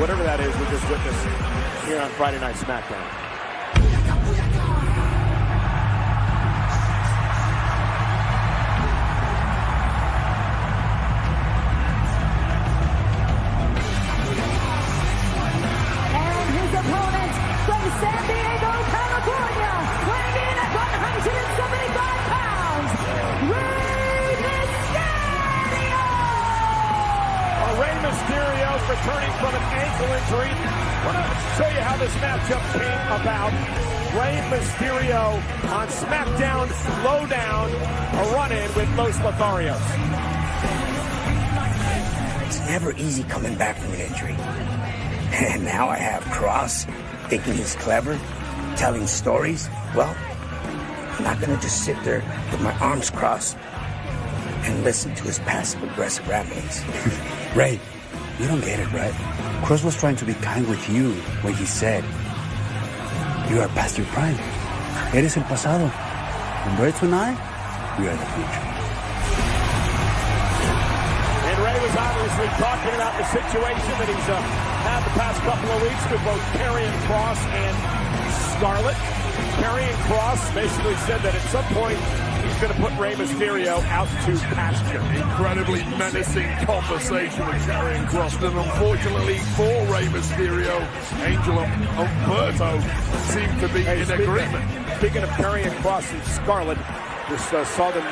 whatever that is we just witnessed here on Friday Night SmackDown. Returning from an ankle injury. I want to show you how this matchup came about. Rey Mysterio on SmackDown Lowdown, a run-in with Los Lotharios. It's never easy coming back from an injury. And now I have Kross thinking he's clever, telling stories. Well, I'm not going to just sit there with my arms crossed and listen to his passive aggressive ramblings. Rey, you don't get it, right? Kross was trying to be kind with you when he said, You are past your prime. Eres el pasado. And Rey and I, we are the future. And Rey was obviously talking about the situation that he's uh, had the past couple of weeks with both Karrion Kross and Scarlett. Karrion Kross basically said that at some point going to put Rey Mysterio out to pasture. incredibly menacing conversation with Karrion Kross. And unfortunately for Rey Mysterio, Angel and Humberto seem to be Hey, in speaking- agreement. Speaking of Karrion Kross and Scarlett, just uh, saw them